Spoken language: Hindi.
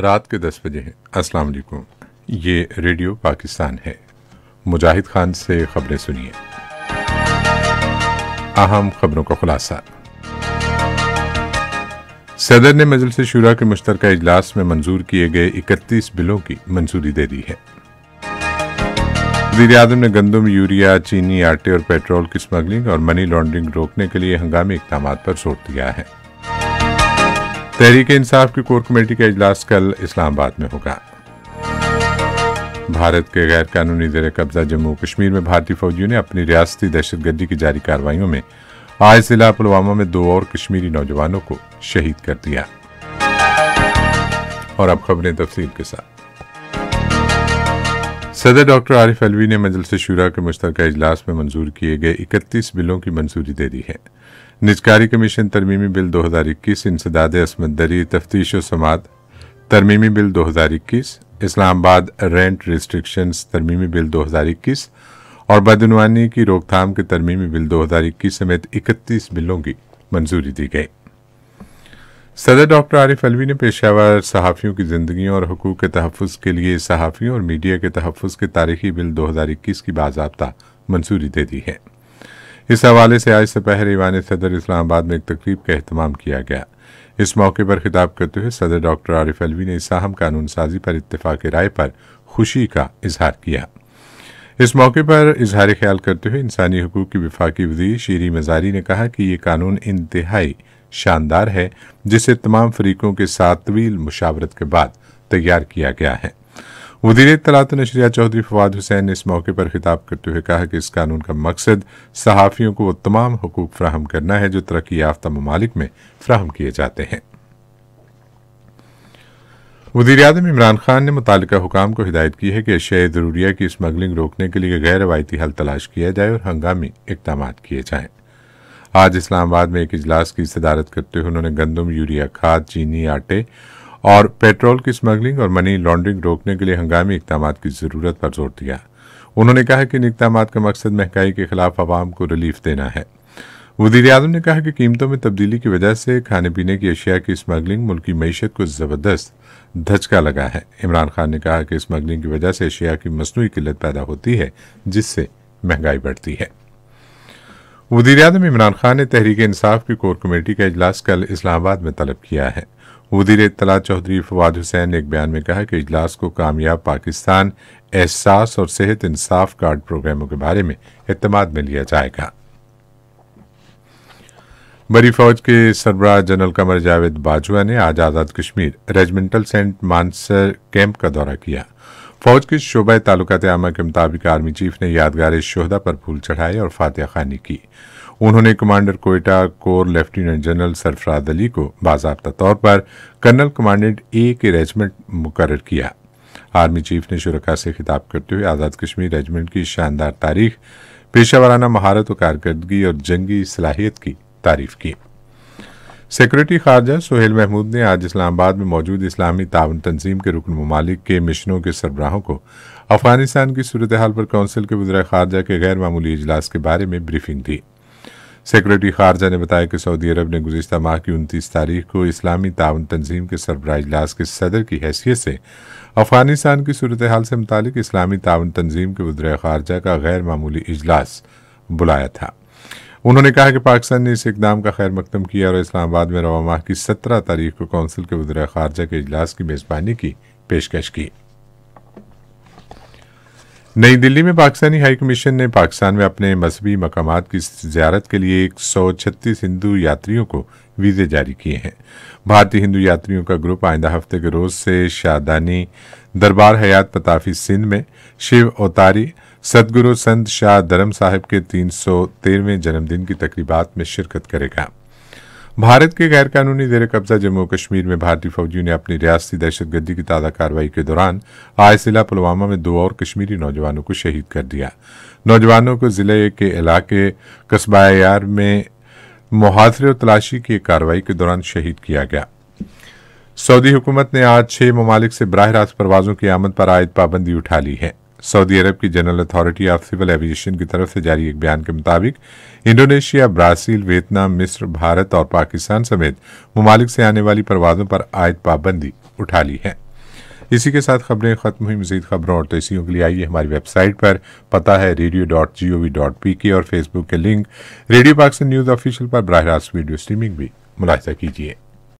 रात के दस बजे हैं। अस्सलाम वालेकुम। ये रेडियो पाकिस्तान है। मुजाहिद खान से खबरें सुनिए। अहम खबरों का खुलासा। सदर ने मजलिस शुरा के मुश्तर इजलास में मंजूर किए गए 31 बिलों की मंजूरी दे दी है। वज़ीर आज़म ने गंदम, यूरिया, चीनी, आटे और पेट्रोल की स्मगलिंग और मनी लॉन्ड्रिंग रोकने के लिए हंगामी इकदाम पर ज़ोर दिया है। तहरीक इंसाफ की कोर कमेटी का इजलास कल इस्लामाबाद में होगा। भारत के गैर कानूनी जेर कब्जा जम्मू कश्मीर में भारतीय फौजियों ने अपनी रियासती दहशतगर्दी की जारी कार्रवाइयों में आज जिला पुलवामा में दो और कश्मीरी नौजवानों को शहीद कर दिया। और अब खबरें तफसील के साथ। सदर डॉक्टर आरिफ अलवी ने मजलिस शुरा के मुश्तर इजलास में मंजूर किए गए इकतीस बिलों की मंजूरी दे दी है। निजकारी कमीशन तरमीमी बिल 2021 इंसदाद असमत दरी, तफ्तीश समात तरमीमी बिल 2021 इस्लामाबाद रेंट रिस्ट्रिक्शंस तरमीमी बिल 2021 और बदनवानी की रोकथाम के तरमीमी बिल 2021 समेत 31 बिलों की मंजूरी दी गई। सदर डॉक्टर आरिफ अलवी ने पेशावर सहाफ़ियों की ज़िंदगी और हकूक़ के तहफ़ के लिए सहाफ़ियों और मीडिया के तहफ़ के तारीखी बिल 2021 की बाबा मंजूरी दे दी है। इस हवाले से आज दोपहर ईवान सदर इस्लामाबाद में एक तकरीब का अहतमाम किया गया। इस मौके पर खिताब करते हुए सदर डॉक्टर आरिफ अलवी ने इस अहम कानून साजी पर इतफाक राय पर खुशी का इजहार किया। इस मौके पर इजहार ख्याल करते हुए इंसानी हकूक की विफाकी वज़ीर शीरी मजारी ने कहा कि ये कानून इंतहाई शानदार है, जिसे तमाम फरीकों के साथ तवील मुशावरत के बाद तैयार किया गया है। वज़ीर तलात नशरिया चौधरी फवाद हुसैन ने इस मौके पर खिताब करते हुए कहा कि इस कानून का मकसद सहाफ़ियों को वो तमाम हकूक फ्राहम करना है, जो तरक्की याफ्ता ममालिक में फ्राहम किए जाते हैं वज़ीर अजम इमरान खान ने मुतल हुकाम को हिदायत की है कि अशिया ज़रूरिया की स्मगलिंग रोकने के लिए गैर रवायती हल तलाश किया जाए और हंगामी इकदाम किए जाएँ। आज इस्लामाबाद में एक इजलास की सदारत करते हुए उन्होंने गंदम, यूरिया खाद, चीनी, आटे और पेट्रोल की स्मगलिंग और मनी लॉन्ड्रिंग रोकने के लिए हंगामी इकदाम की ज़रूरत पर ज़ोर दिया। उन्होंने कहा कि इन इकदाम का मकसद महँगाई के खिलाफ आवाम को रिलीफ देना है। वज़ीर आज़म ने कहा कि कीमतों में तब्दीली की वजह से खाने पीने की अशिया की स्मगलिंग मुल्की मीशत को ज़बरदस्त धचका लगा है। इमरान खान ने कहा कि स्मगलिंग की वजह से अशिया की मसनू किल्लत पैदा होती है, जिससे महँगाई बढ़ती है। वज़ीर अजम इमरान खान ने तहरीक इंसाफ की कोर कमेटी का इजलास कल इस्लामाबाद में तलब किया है। वज़ीर इतला चौधरी फवाद हुसैन ने एक बयान में कहा कि इजलास को कामयाब पाकिस्तान, एहसास और सेहत इंसाफ कार्ड प्रोग्रामों के बारे में अतमाद में लिया जाएगा। बड़ी फौज के सरबराह जनरल कमर जावेद बाजवा ने आज Azad Kashmir regimental centre Mansar camp का दौरा किया। फौज के शोबा तालुकात आमा के मुताबिक आर्मी चीफ ने यादगार शोहदा पर फूल चढ़ाए और फातह खानी की। उन्होंने commander Quetta corps lieutenant general Sarfaraz Ali को बाबा तौर पर कर्नल कमांडेंट ए के रेजिमेंट मुकर किया। आर्मी चीफ ने शुरा से खिताब करते हुए आज़ाद कश्मीर रेजिमेंट की शानदार तारीख पेशा वाराना महारत और कारकर्दगी और जंगी सलाहियत की तारीफ़ की। सेक्रेटरी खारजा सोहेल महमूद ने आज इस्लामाबाद में मौजूद इस्लामी ताउन तंजीम के रुकन ममालिक के मिशनों के सरबराहों को अफ़गानिस्तान की सूरत हाल पर कौंसिल के वजरा खारजा के गैर मामूली इजलास के बारे में ब्रीफिंग दी। सेक्रेटरी खारजा ने बताया कि सऊदी अरब ने गुजशत माह की उनतीस तारीख को इस्लामी ताउन तंजीम के सरबरा इजलास के सदर की हैसियत से अफ़गानिस्तान की सूरत हाल से मुतालिक इस्लामी ताउन तंजीम के वजरा खारजा का गैर मामूली इजलास बुलाया था। उन्होंने कहा कि पाकिस्तान ने इस इकदाम का खैर मकदम किया और इस्लामाबाद में रवा माह की सत्रह तारीख को कौंसिल के वजरा खारजा के इजलास की मेजबानी की पेशकश की। नई दिल्ली में पाकिस्तानी हाई कमीशन ने पाकिस्तान में अपने मजहबी मकाम की जियारत के लिए एक सौ छत्तीस हिंदू यात्रियों को वीजे जारी किए हैं। भारतीय हिंदू यात्रियों का ग्रुप आइंदा हफ़्ते के रोज से शादानी दरबार हयात पताफी सिंध में शिव अवतारी सदगुरु संत शाह धर्म साहिब के तीन जन्मदिन की तकरीबात में शिरकत करेगा। भारत के गैर कानूनी जेर कब्जा जम्मू कश्मीर में भारतीय फौजियों ने अपनी रियासती दहशतगर्दी की ताज़ा कार्रवाई के दौरान आज जिला पुलवामा में दो और कश्मीरी नौजवानों को शहीद कर दिया। नौजवानों को ज़िले के इलाके कस्बायार में मुहासरे और तलाशी की कार्रवाई के दौरान शहीद किया गया। सऊदी हुकूमत ने आज छह ममालिक से बराह रास्त परवाजों की आमद पर आयद पाबंदी उठा ली है। सऊदी अरब की general authority of civil aviation की तरफ़ से जारी एक बयान के मुताबिक, इंडोनेशिया, ब्राज़ील, वियतनाम, मिस्र, भारत और पाकिस्तान समेत ममालिक से आने वाली परवाजों पर आयद पाबंदी उठा ली है। इसी के साथ खबरें खत्म हुई। मजीद खबरों और तस्वीरों के लिए आइए हमारी वेबसाइट पर। पता है radio dot G O V dot P K और फेसबुक के link. Radio Pakistan news official पर। बरह रास्त वीडियो स्ट्रीमिंग भी मुलाजा कीजिए।